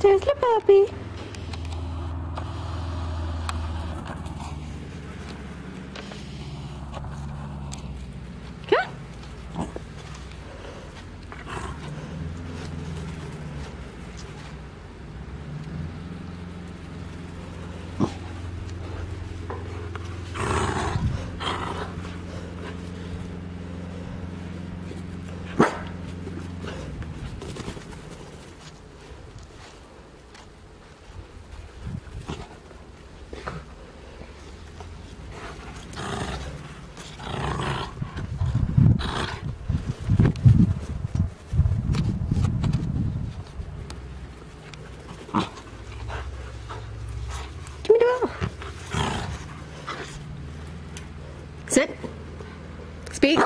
Seriously, puppy? Sit. Speak.